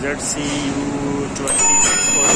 ZCU26